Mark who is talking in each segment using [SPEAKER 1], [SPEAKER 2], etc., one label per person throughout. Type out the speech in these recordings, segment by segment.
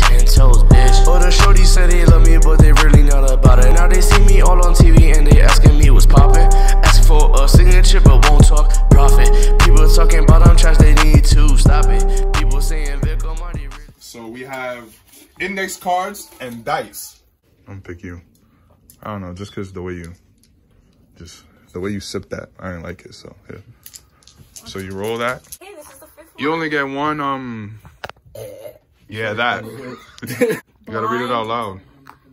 [SPEAKER 1] ten toes, bitch. Oh, the shorty said they love me, but they really not about it. Now they see me all on TV and they asking me what's poppin'. Asking for a signature, but won't talk profit. People talking about I'm trash, they need to stop it. People saying Vic Marty.
[SPEAKER 2] So we have index cards and dice. I'm gonna pick you. I don't know, just cause the way you, just the way you sip that, I didn't like it. So here. So you roll that.
[SPEAKER 3] Hey, this is the fifth
[SPEAKER 2] You only get one. Um. Yeah, that. you gotta read it out loud.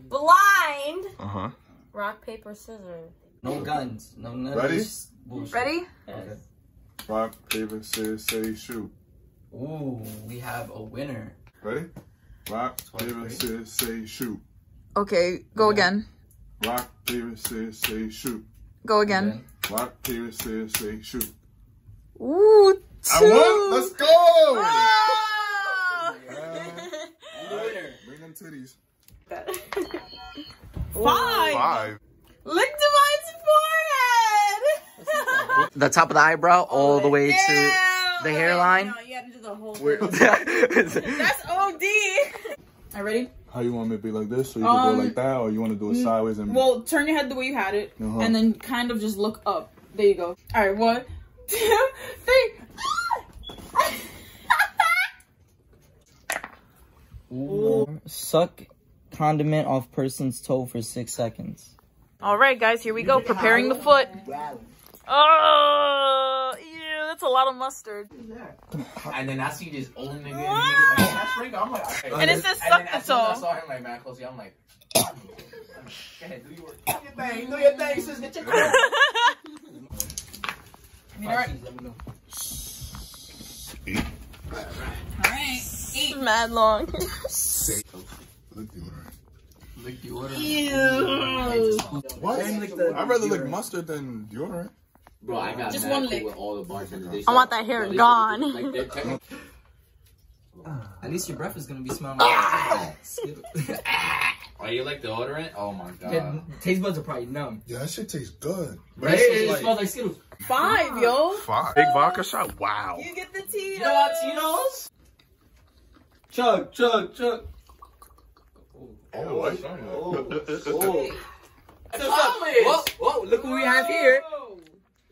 [SPEAKER 3] Blind.
[SPEAKER 2] Uh huh.
[SPEAKER 3] Rock, paper, scissors.
[SPEAKER 4] No guns. No none of
[SPEAKER 2] Ready?
[SPEAKER 4] bullshit.
[SPEAKER 3] Ready?
[SPEAKER 4] Okay.
[SPEAKER 2] Rock, paper, scissors, say, shoot.
[SPEAKER 4] Ooh, we have a winner.
[SPEAKER 2] Ready? Rock, paper, scissors, say, shoot.
[SPEAKER 5] Okay, go again.
[SPEAKER 2] Rock, paper, scissors, say, shoot.
[SPEAKER 5] Go again.
[SPEAKER 2] Rock, paper, scissors, say, shoot.
[SPEAKER 5] Ooh, two.
[SPEAKER 2] I won. Let's go.
[SPEAKER 5] Oh!
[SPEAKER 2] Bring them titties.
[SPEAKER 5] Five.
[SPEAKER 2] Five.
[SPEAKER 5] Lick Divine's forehead.
[SPEAKER 4] The top of the eyebrow all the way to the hairline.
[SPEAKER 5] No, you gotta do the whole
[SPEAKER 2] Wait.
[SPEAKER 5] That's OD. Are ready?
[SPEAKER 2] How you want me to be like this, so you can
[SPEAKER 5] Um,
[SPEAKER 2] go like that, or you want to do it sideways and?
[SPEAKER 5] Well, turn your head the way you had it,
[SPEAKER 2] Uh-huh.
[SPEAKER 5] and then kind of just look up. There you go. All right, one, two, three.
[SPEAKER 4] Suck condiment off person's toe for six seconds.
[SPEAKER 5] All right, guys, here we go. Preparing the foot. Oh, ew, that's a lot of mustard.
[SPEAKER 6] And then I see this old nigga, and he like, that's Frank. I'm like, okay.
[SPEAKER 5] And it says
[SPEAKER 6] And
[SPEAKER 5] suck
[SPEAKER 6] then
[SPEAKER 5] the
[SPEAKER 6] as soon as I saw him like man closely, I'm like, go ahead, do your work. Do your thing, do your thing, sis. Get your car.
[SPEAKER 5] Mad long.
[SPEAKER 6] Lick the order.
[SPEAKER 2] What? I'd rather lick mustard than deodorant.
[SPEAKER 6] Bro, I got
[SPEAKER 5] Just
[SPEAKER 6] mad
[SPEAKER 5] one
[SPEAKER 6] cool
[SPEAKER 5] lick.
[SPEAKER 6] with all the bartenders. They
[SPEAKER 3] I want that hair
[SPEAKER 6] bro,
[SPEAKER 3] gone.
[SPEAKER 6] said, Like,
[SPEAKER 4] At least your breath is gonna be smelling ah! like
[SPEAKER 6] oh, you like deodorant? Oh my god.
[SPEAKER 4] Your Taste buds are probably numb.
[SPEAKER 2] Yeah, that shit tastes good.
[SPEAKER 4] But it, it smells like Skittles.
[SPEAKER 5] Five, yo.
[SPEAKER 2] Five. Big vodka shot. Wow.
[SPEAKER 5] You get the tea.
[SPEAKER 4] You know what, Tito's? Chug, chug, chug.
[SPEAKER 2] Oh, what?
[SPEAKER 4] Oh. oh. Whoa, whoa, look what we have here.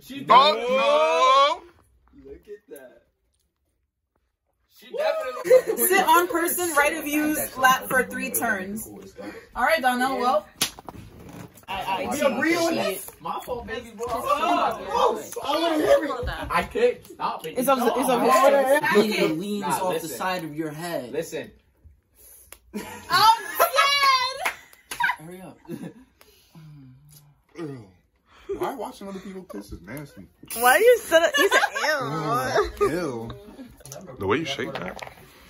[SPEAKER 4] She
[SPEAKER 2] Oh
[SPEAKER 4] Look at that.
[SPEAKER 6] She definitely.
[SPEAKER 5] Sit on person, right of views, lap for three turns. All right, Donnell. Well, I, I
[SPEAKER 6] We
[SPEAKER 5] cheat.
[SPEAKER 6] agree on this. My fault, baby boy.
[SPEAKER 3] Oh, oh, oh, oh,
[SPEAKER 6] I can't stop it.
[SPEAKER 5] It's up. It's
[SPEAKER 6] No,
[SPEAKER 5] up.
[SPEAKER 6] I'm
[SPEAKER 4] Meaning it leans
[SPEAKER 6] Nah,
[SPEAKER 4] off the
[SPEAKER 6] listen.
[SPEAKER 4] side of your head.
[SPEAKER 6] Listen.
[SPEAKER 5] I'm scared.
[SPEAKER 4] Hurry up.
[SPEAKER 2] Ew. Why watching other people kiss is nasty?
[SPEAKER 5] Why are you said it? You said ew.
[SPEAKER 2] Ew. The way you shake that.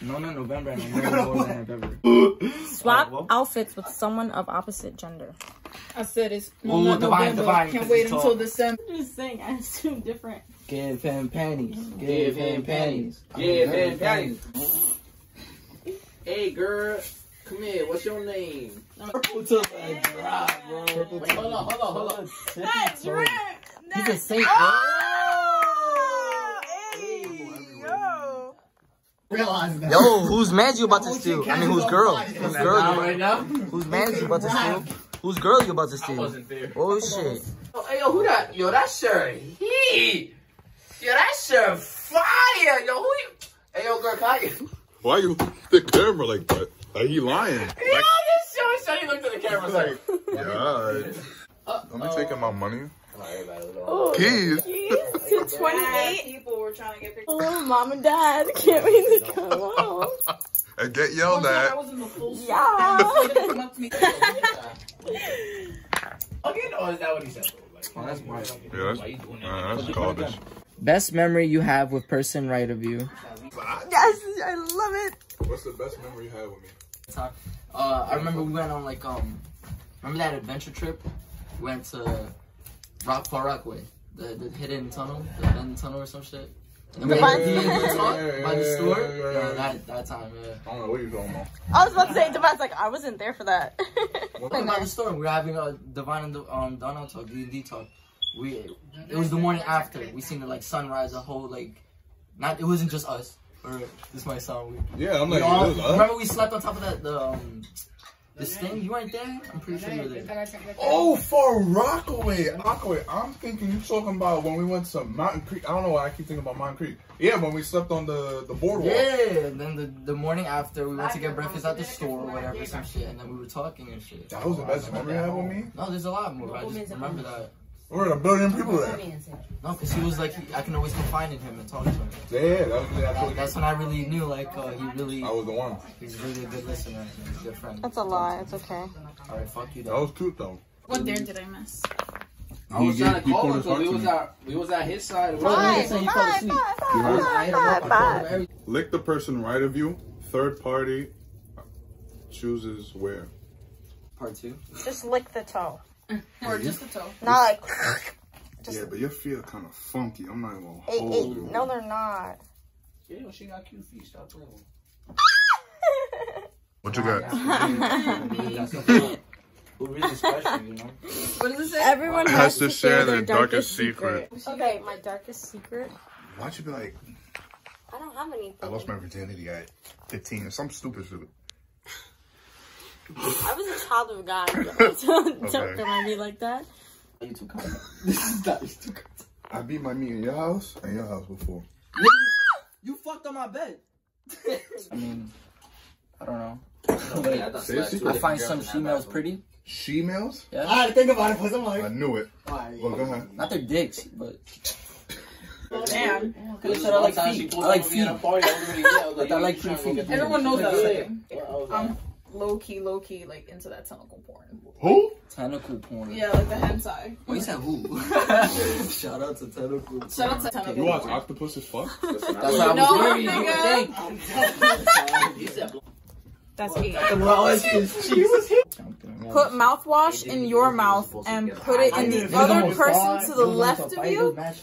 [SPEAKER 4] No, no, November and I'm wearing more than I've ever.
[SPEAKER 3] Swap uh, outfits with someone of opposite gender.
[SPEAKER 5] I said it's
[SPEAKER 4] Ooh,
[SPEAKER 5] not
[SPEAKER 4] divine,
[SPEAKER 5] November.
[SPEAKER 4] divine,
[SPEAKER 5] Can't wait
[SPEAKER 4] it's
[SPEAKER 5] until
[SPEAKER 4] tall.
[SPEAKER 5] December. Just saying, I assume different.
[SPEAKER 4] Give him panties. Give him panties.
[SPEAKER 6] Yeah, man, daddy. Hey, girl. Come here. What's your name?
[SPEAKER 4] Purple to the drop, bro.
[SPEAKER 6] Wait, hold on, hold on, hold on.
[SPEAKER 5] That's right.
[SPEAKER 4] He's a saint, ah! bro.
[SPEAKER 5] Oh, hey, yo.
[SPEAKER 6] Realize that.
[SPEAKER 4] Yo, whose man's you about to steal? I mean, whose girl? Whose girl?
[SPEAKER 6] Now,
[SPEAKER 4] You,
[SPEAKER 6] right now?
[SPEAKER 4] whose man's you about to steal? Whose girl you about to
[SPEAKER 6] I
[SPEAKER 4] steal?
[SPEAKER 6] wasn't there.
[SPEAKER 4] Oh shit.
[SPEAKER 6] Oh, hey, yo, who that? Yo, that shirt heat. Yo, that shirt fire. Yo, who you? Hey, yo, girl, can I?
[SPEAKER 2] Why you the camera like that? Like he lying.
[SPEAKER 6] Yo, this show, show you looked at the camera like.
[SPEAKER 2] God. Let me taking my money.
[SPEAKER 6] Everybody was
[SPEAKER 2] Keys.
[SPEAKER 5] To 28 people were trying to get pictures.
[SPEAKER 3] Oh, mom and dad can't wait to come home.
[SPEAKER 2] And get yelled
[SPEAKER 5] I
[SPEAKER 2] at.
[SPEAKER 5] was in the full
[SPEAKER 3] Yeah.
[SPEAKER 5] Come up to me.
[SPEAKER 6] Okay, no, is that what he said?
[SPEAKER 4] Oh, that's wild.
[SPEAKER 2] Yeah, that's,
[SPEAKER 6] why you doing that?
[SPEAKER 2] uh, that's garbage.
[SPEAKER 4] Best memory you have with person right of you?
[SPEAKER 5] Yes, I love it.
[SPEAKER 2] What's the best memory you have with me?
[SPEAKER 4] Uh, I remember we went on like um, remember that adventure trip? Went to Rock Far Rockaway, the the hidden tunnel, the hidden tunnel or some shit. And we
[SPEAKER 3] Divine
[SPEAKER 4] ate the
[SPEAKER 3] Tunnel?
[SPEAKER 4] talk by the store.
[SPEAKER 2] yeah, yeah,
[SPEAKER 4] Yeah,
[SPEAKER 2] yeah.
[SPEAKER 4] that that time, yeah.
[SPEAKER 2] I don't know what you're talking about.
[SPEAKER 3] I was about to say, Divine's like, I wasn't there for that.
[SPEAKER 4] We went by the store. We were having a Divine and um Donald talk, D and D talk. We it was the morning after. We seen the like sunrise, a whole like, not it wasn't just us. Or this might sound weird.
[SPEAKER 2] Yeah, I'm
[SPEAKER 4] We
[SPEAKER 2] like,
[SPEAKER 4] all-
[SPEAKER 2] it was up.
[SPEAKER 4] remember we slept on top of that the um this thing? You weren't there? I'm pretty sure you were there.
[SPEAKER 2] Oh, for Rockaway. Rockaway. I'm thinking you're talking about when we went to Mountain Creek. I don't know why I keep thinking about Mountain Creek. Yeah, when we slept on the, the boardwalk.
[SPEAKER 4] Yeah, and then the, the morning after we went to get breakfast at the store or whatever, some shit, and then we were talking and shit.
[SPEAKER 2] That was the best memory you have with me.
[SPEAKER 4] No, there's a lot more. I just remember that.
[SPEAKER 2] There were a billion people there.
[SPEAKER 4] No, because he was like, he, I can always confide in him and talk to him.
[SPEAKER 2] Yeah, that was the
[SPEAKER 4] That,
[SPEAKER 2] actual.
[SPEAKER 4] that's when I really knew, like, uh, he really,
[SPEAKER 2] I was the one.
[SPEAKER 4] he's really a good listener and a good friend.
[SPEAKER 3] That's a lie. It's okay.
[SPEAKER 4] Alright, fuck you,
[SPEAKER 2] That was cute though.
[SPEAKER 5] What dare did I miss?
[SPEAKER 6] I was
[SPEAKER 2] He
[SPEAKER 6] trying to call him
[SPEAKER 2] his
[SPEAKER 6] we was at we was at his side.
[SPEAKER 3] Five,
[SPEAKER 4] saying you
[SPEAKER 3] five,
[SPEAKER 4] fell
[SPEAKER 3] five,
[SPEAKER 4] asleep.
[SPEAKER 3] five,
[SPEAKER 2] You heard?
[SPEAKER 3] five,
[SPEAKER 4] I hit him up,
[SPEAKER 3] five,
[SPEAKER 4] I told him
[SPEAKER 3] five.
[SPEAKER 4] everything.
[SPEAKER 2] Lick the person right of you. Third party chooses where.
[SPEAKER 4] Part two.
[SPEAKER 3] Just lick the toe.
[SPEAKER 5] Or just the toe?
[SPEAKER 3] Not like.
[SPEAKER 2] yeah, but your feet are kind of funky. I'm not even gonna
[SPEAKER 3] Hey,
[SPEAKER 2] hold
[SPEAKER 3] hey,
[SPEAKER 2] you.
[SPEAKER 3] no, they're not.
[SPEAKER 6] Yeah, she got cute feet. Stop playing.
[SPEAKER 2] What you got?
[SPEAKER 6] Who really special, you know?
[SPEAKER 5] What does it say?
[SPEAKER 3] Everyone
[SPEAKER 2] Has
[SPEAKER 3] has,
[SPEAKER 2] to share their darkest secret.
[SPEAKER 3] Okay, my darkest secret.
[SPEAKER 2] Why'd you be like,
[SPEAKER 3] I don't have anything.
[SPEAKER 2] I lost my virginity at 15 or some stupid shit?
[SPEAKER 3] I was a child of God. don't don't
[SPEAKER 2] Okay.
[SPEAKER 3] come at me like that.
[SPEAKER 4] You too kind. That is too kind.
[SPEAKER 2] I beat my meat in your house and your house before.
[SPEAKER 4] You fucked on my bed. I mean, I don't know.
[SPEAKER 6] Yeah, that's
[SPEAKER 4] I find some females pretty.
[SPEAKER 2] She-males?
[SPEAKER 4] Yeah. I had to think about it because I'm
[SPEAKER 2] I knew it. Well, go ahead.
[SPEAKER 4] not their dicks, but oh, Damn. I like
[SPEAKER 6] Sometimes she
[SPEAKER 4] feet. I like
[SPEAKER 6] up with me at a
[SPEAKER 4] feet.
[SPEAKER 6] I was really- yeah, I was
[SPEAKER 4] Like, I
[SPEAKER 6] yo,
[SPEAKER 4] like
[SPEAKER 6] you trying to
[SPEAKER 4] feet.
[SPEAKER 5] Everyone knows that.
[SPEAKER 6] Yeah.
[SPEAKER 5] Already.
[SPEAKER 6] Yeah, I was
[SPEAKER 5] I'm low key, low key, like into that tentacle porn.
[SPEAKER 2] Who?
[SPEAKER 4] tentacle porn.
[SPEAKER 5] Yeah, like the hentai.
[SPEAKER 4] Oh, you said who? Shout out to tentacle. porn.
[SPEAKER 5] Shout out to tentacle.
[SPEAKER 2] You watch Octopus as fuck?
[SPEAKER 4] That's what I was
[SPEAKER 5] No,
[SPEAKER 4] worried.
[SPEAKER 5] nigga.
[SPEAKER 6] He said,
[SPEAKER 5] That's eight.
[SPEAKER 3] Put mouthwash in your mouth and put it in the other person to the left of you.
[SPEAKER 4] I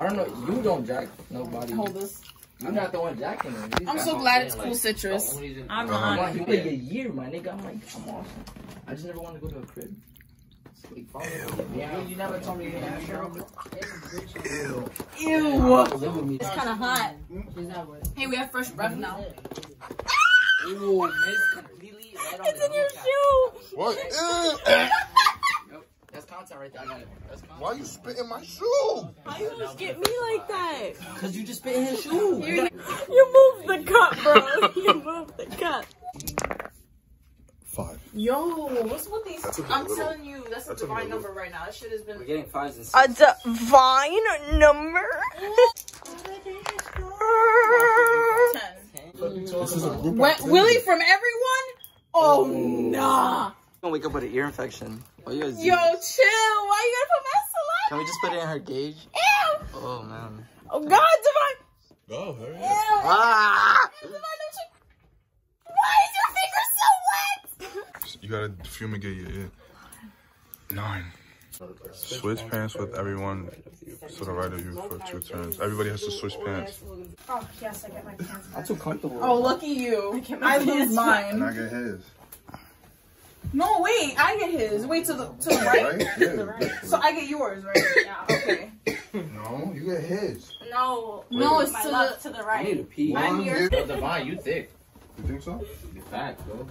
[SPEAKER 4] don't know. You don't jack nobody.
[SPEAKER 5] Hold this.
[SPEAKER 6] You're not the one jacking her. He's
[SPEAKER 5] I'm so glad
[SPEAKER 6] saying,
[SPEAKER 5] it's
[SPEAKER 6] like,
[SPEAKER 5] cool citrus.
[SPEAKER 6] the only reason-
[SPEAKER 3] I'm not.
[SPEAKER 4] You wait a year, my nigga. I'm like, I'm awesome. I just never want to go to a crib.
[SPEAKER 6] Yeah, you never told me you had a girl.
[SPEAKER 5] Ew.
[SPEAKER 4] Live.
[SPEAKER 3] It's kind of hot. Mm-hmm.
[SPEAKER 5] Hey, we have fresh breath now.
[SPEAKER 6] Ooh, missed completely right
[SPEAKER 3] It's in your
[SPEAKER 6] kneecap.
[SPEAKER 3] shoe.
[SPEAKER 2] What?
[SPEAKER 4] That's content right there. I got it. That's content.
[SPEAKER 2] Why you spitting my shoe?
[SPEAKER 3] Why you just get me like that?
[SPEAKER 4] Cause you just spit in his shoe.
[SPEAKER 3] You moved the cup, bro. You moved the cup.
[SPEAKER 2] Five.
[SPEAKER 5] Yo, what's with these?
[SPEAKER 2] That's a
[SPEAKER 5] I'm
[SPEAKER 2] little-
[SPEAKER 5] telling you, that's a
[SPEAKER 2] that's a
[SPEAKER 5] divine
[SPEAKER 2] little-
[SPEAKER 5] number right now. That shit has been.
[SPEAKER 4] We're getting fives and
[SPEAKER 3] A divine number.
[SPEAKER 5] Ten.
[SPEAKER 2] This is a group
[SPEAKER 5] Willie from everyone? Oh, oh nah.
[SPEAKER 4] Don't wake up with an ear infection. Oh, you.
[SPEAKER 5] Yo, chill. Why you gotta put my saliva?
[SPEAKER 4] Can we just put it in her gauge?
[SPEAKER 5] Ew.
[SPEAKER 4] Oh man.
[SPEAKER 5] Oh God, divine.
[SPEAKER 2] Go, hurry
[SPEAKER 5] Ew.
[SPEAKER 4] Ah!
[SPEAKER 5] Divine, don't you- Why is your finger so wet?
[SPEAKER 2] You gotta fumigate your ear. Nine. Switch pants with everyone to the right of you for two turns. Everybody has to switch pants.
[SPEAKER 3] Oh, yes, I get my pants.
[SPEAKER 4] I'm too comfortable.
[SPEAKER 5] Oh, lucky you.
[SPEAKER 3] my
[SPEAKER 5] I lose
[SPEAKER 3] pants
[SPEAKER 2] And. I get his.
[SPEAKER 5] No, wait. I get his. Wait to the to the right.
[SPEAKER 2] Right? Yeah.
[SPEAKER 5] So I get yours, right? Yeah. Okay.
[SPEAKER 2] No, you get his.
[SPEAKER 3] No.
[SPEAKER 5] No, it's
[SPEAKER 3] my
[SPEAKER 5] to
[SPEAKER 3] left
[SPEAKER 5] the.
[SPEAKER 3] to the
[SPEAKER 6] I need to
[SPEAKER 3] right.
[SPEAKER 6] pee.
[SPEAKER 5] I'm
[SPEAKER 2] One,
[SPEAKER 5] here.
[SPEAKER 2] hit-
[SPEAKER 6] Yo, Divine, you thick.
[SPEAKER 2] You think so?
[SPEAKER 6] You fat, bro.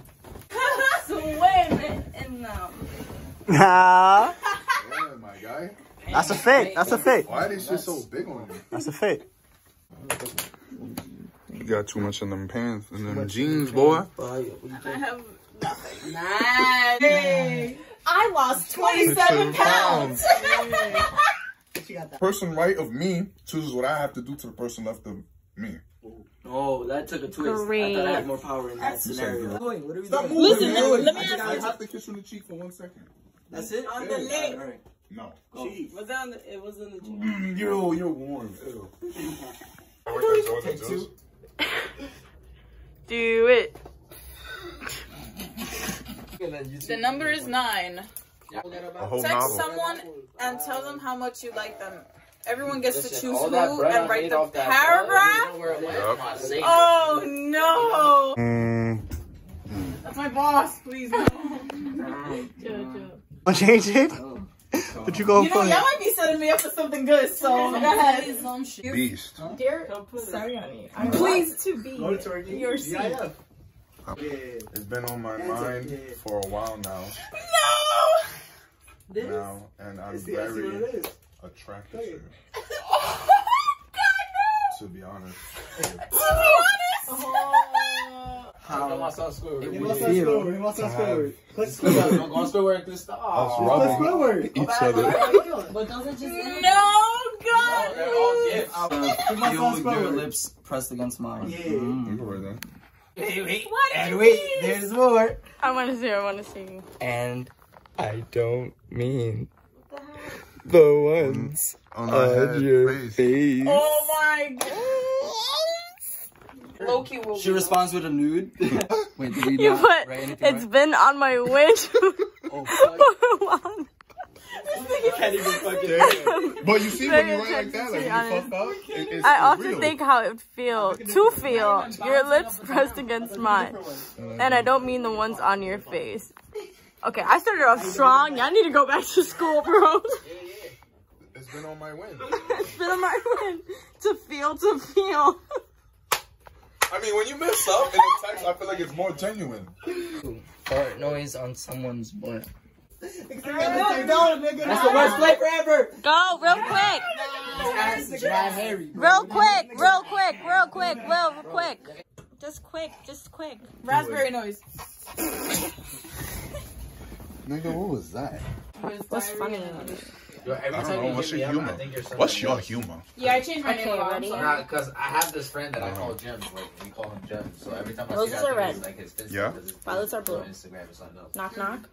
[SPEAKER 3] Swim in them.
[SPEAKER 7] Nah,
[SPEAKER 2] Yeah, my guy.
[SPEAKER 7] that's a fake. That's a fake.
[SPEAKER 2] Why are these shit so big on you?
[SPEAKER 7] That's a fake.
[SPEAKER 2] You got too much in them pants and them jeans, boy.
[SPEAKER 5] I have nothing. Nice. I lost 27 pounds.
[SPEAKER 2] Person right of me chooses what I have to do to the person left of me.
[SPEAKER 4] Oh, that took a twist. I
[SPEAKER 3] Great.
[SPEAKER 4] thought I had more power in that
[SPEAKER 2] You
[SPEAKER 4] scenario. Going, what are we
[SPEAKER 2] Stop
[SPEAKER 4] doing?
[SPEAKER 2] moving.
[SPEAKER 5] Listen,
[SPEAKER 2] you
[SPEAKER 5] let me-
[SPEAKER 2] know,
[SPEAKER 5] let
[SPEAKER 2] I
[SPEAKER 5] ask
[SPEAKER 2] I
[SPEAKER 5] you-
[SPEAKER 2] have to kiss you on the cheek for one second.
[SPEAKER 4] That's it?
[SPEAKER 5] On the leg.
[SPEAKER 4] alright.
[SPEAKER 2] No.
[SPEAKER 7] Was that on the, it was in the gym.
[SPEAKER 2] Mm, you're, you're warm. Ew.
[SPEAKER 3] Do it.
[SPEAKER 5] The number is nine.
[SPEAKER 2] A
[SPEAKER 5] Text
[SPEAKER 2] novel.
[SPEAKER 5] someone and tell them how much you like them. Everyone gets to choose who
[SPEAKER 6] that bread I
[SPEAKER 5] and write the paragraph.
[SPEAKER 6] bread, you know where it went?
[SPEAKER 2] Yup.
[SPEAKER 6] My safe.
[SPEAKER 5] Oh no!
[SPEAKER 2] Mm,
[SPEAKER 5] That's my boss. Please no.
[SPEAKER 7] Want change it? Did you go
[SPEAKER 5] You know,
[SPEAKER 7] funny?
[SPEAKER 5] y'all might be setting me up for something good, so go ahead.
[SPEAKER 2] Beast.
[SPEAKER 8] Dear, sorry, honey. I'm pleased to be
[SPEAKER 9] Go
[SPEAKER 8] your seat.
[SPEAKER 9] Yeah, yeah.
[SPEAKER 2] It's been on my mind for a while now.
[SPEAKER 9] This?
[SPEAKER 2] Now, and I'm
[SPEAKER 9] See, I see what
[SPEAKER 2] very
[SPEAKER 9] it is.
[SPEAKER 2] attracted to oh you. To be honest. Uh-huh.
[SPEAKER 6] How my son Squidward.
[SPEAKER 9] He
[SPEAKER 4] It
[SPEAKER 9] wants
[SPEAKER 4] would
[SPEAKER 9] that
[SPEAKER 4] feel
[SPEAKER 9] Squidward. He wants that
[SPEAKER 2] to have-
[SPEAKER 9] Squidward. Click
[SPEAKER 6] I'm
[SPEAKER 9] Squidward.
[SPEAKER 6] going Squidward this
[SPEAKER 2] Us
[SPEAKER 6] stuff.
[SPEAKER 9] Click
[SPEAKER 2] rubbing
[SPEAKER 9] Squidward.
[SPEAKER 2] each other.
[SPEAKER 10] But doesn't just
[SPEAKER 8] No, God.
[SPEAKER 6] They're all gifts.
[SPEAKER 4] Uh,
[SPEAKER 9] He wants
[SPEAKER 4] feel your lips pressed against mine.
[SPEAKER 9] Yeah.
[SPEAKER 4] Mm.
[SPEAKER 2] You go right then.
[SPEAKER 10] Wait, wait,
[SPEAKER 8] What
[SPEAKER 10] and wait,
[SPEAKER 8] this?
[SPEAKER 10] there's more.
[SPEAKER 3] I want to see. I want to see.
[SPEAKER 10] And I don't mean the ones
[SPEAKER 2] On my head, face.
[SPEAKER 10] face.
[SPEAKER 8] Oh my God. Loki will.
[SPEAKER 4] She responds with a nude. Wait, did we
[SPEAKER 3] You
[SPEAKER 4] not
[SPEAKER 3] put.
[SPEAKER 4] write anything
[SPEAKER 3] It's
[SPEAKER 4] right?
[SPEAKER 3] been on my wish
[SPEAKER 4] Oh, fuck.
[SPEAKER 3] for.
[SPEAKER 9] Can't even fucking.
[SPEAKER 2] But you see when you
[SPEAKER 3] Very
[SPEAKER 2] write like that, like
[SPEAKER 3] attracted, to
[SPEAKER 2] you fuck up, it, it's
[SPEAKER 3] I often
[SPEAKER 2] real.
[SPEAKER 3] think how it would feel to feel your lips pressed against mine, uh, and I don't mean the ones on your face. Okay, I started off strong. Y'all need to go back to school, bro.
[SPEAKER 2] It's been on my win.
[SPEAKER 3] it's been on my win to feel to feel.
[SPEAKER 2] I mean, when you mess up in a text, I feel like it's more genuine.
[SPEAKER 10] Fart noise on someone's butt.
[SPEAKER 9] That's the
[SPEAKER 10] worst play forever.
[SPEAKER 3] Go real quick, real quick, real quick, real quick, real quick. Just quick, just quick.
[SPEAKER 5] Raspberry noise.
[SPEAKER 2] Nigga, what was that?
[SPEAKER 3] What's funny?
[SPEAKER 6] Yo, every
[SPEAKER 2] I don't know.
[SPEAKER 6] you
[SPEAKER 2] What's your
[SPEAKER 6] me up,
[SPEAKER 2] humor?
[SPEAKER 6] think you're something
[SPEAKER 2] What's your
[SPEAKER 6] else.
[SPEAKER 2] humor?
[SPEAKER 5] Yeah, I changed my
[SPEAKER 3] Okay,
[SPEAKER 5] name. I'm
[SPEAKER 3] ready?
[SPEAKER 5] sorry.
[SPEAKER 6] Nah, cause I have this friend that I uh-huh. call Jim. Like we call him Jim. So every time I
[SPEAKER 3] Roses
[SPEAKER 6] see that
[SPEAKER 3] are
[SPEAKER 6] thing,
[SPEAKER 3] red.
[SPEAKER 6] it's like his Insta-
[SPEAKER 2] Yeah?
[SPEAKER 6] his-
[SPEAKER 3] Violets are blue.
[SPEAKER 6] Instagram or something else.
[SPEAKER 3] Knock hmm. knock.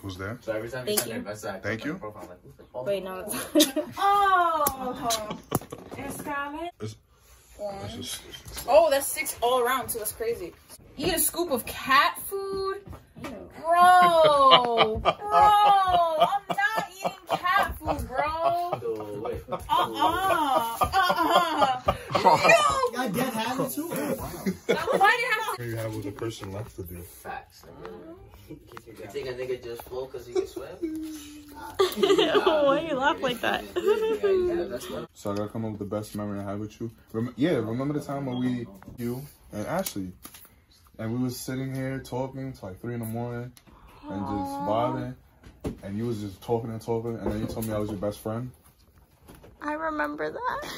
[SPEAKER 2] Who's there?
[SPEAKER 6] So every time
[SPEAKER 3] Thank
[SPEAKER 6] you send
[SPEAKER 3] you.
[SPEAKER 6] me message, I click
[SPEAKER 2] Thank you.
[SPEAKER 6] the Profile, I'm like, who's the fuck?
[SPEAKER 3] Wait, no. It's
[SPEAKER 5] Oh. And Scarlett.
[SPEAKER 2] It's just,
[SPEAKER 5] Oh, that's six all around too. That's crazy. Eat a scoop of cat food, bro. Bro, I'm not eating cat food, bro.
[SPEAKER 6] Oh, wait.
[SPEAKER 5] Uh uh. Uh uh.
[SPEAKER 9] I get habit too.
[SPEAKER 5] Why do you have to?
[SPEAKER 2] you have with the person left to do.
[SPEAKER 6] Facts. You think a nigga just flow cause he can swim?
[SPEAKER 3] Why you laugh like that?
[SPEAKER 6] What.
[SPEAKER 2] So I gotta come up with the best memory I have with you. Rem- yeah, remember the time when we, you and Ashley, and we was sitting here talking till like three in the morning, and just vibing, and you was just talking and talking, and then you told me I was your best friend.
[SPEAKER 3] I remember that.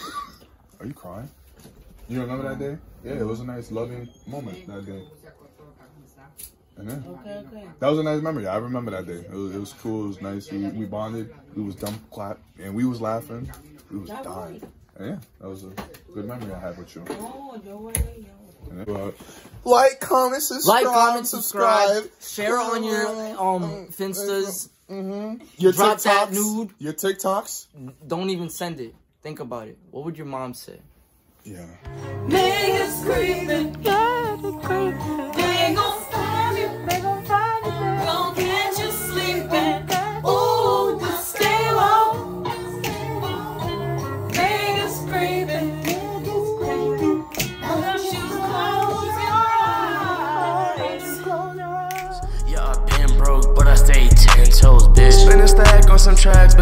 [SPEAKER 2] Are you crying? You remember that day? Yeah, it was a nice, loving moment that day. And then, that was a nice memory. I remember that day. It was, it was cool. It was nice. We, we bonded. We was dumb clap, and we was laughing. We was dying. And yeah, that was a good memory I had with you. And then, uh, like, comment, subscribe,
[SPEAKER 4] Like, comment, subscribe, share on your um finstas. Mm-hmm.
[SPEAKER 2] Your
[SPEAKER 4] Drop that
[SPEAKER 2] TikToks,
[SPEAKER 4] nude.
[SPEAKER 2] Your TikToks.
[SPEAKER 4] Don't even send it. Think about it. What would your mom say?
[SPEAKER 2] Yeah.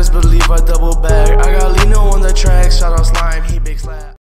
[SPEAKER 1] Best believe I double back. I got Lino on the track, shout out Slime, he big slap.